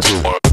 one, two, one.